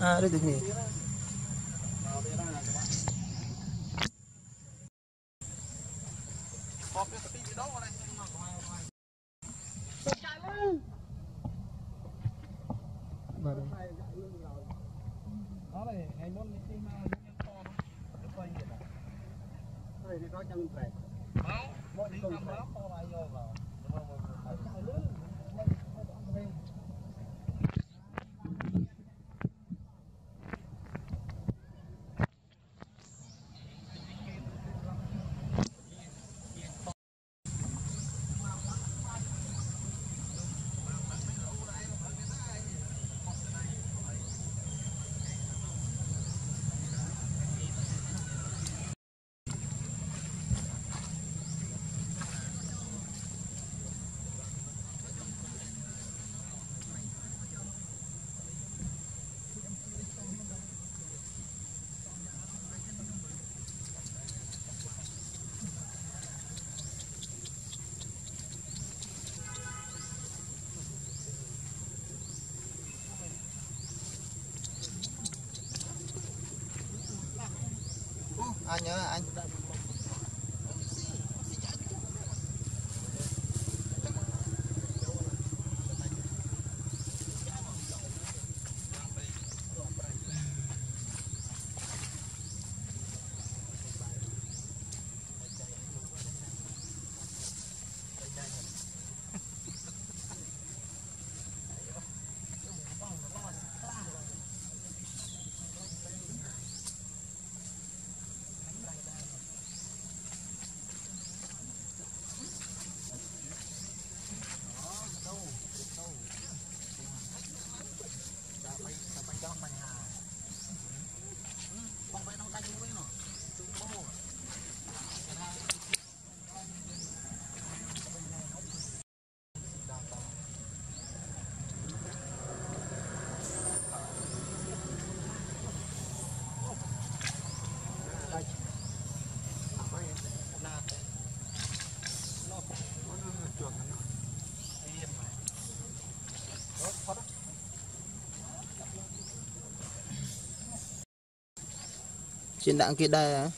à đây được nhỉ. Subscribe đó kênh Ghiền mốt Gõ Để mà bỏ cái những nó hấp dẫn anh nhớ anh trên đạn kia đây á.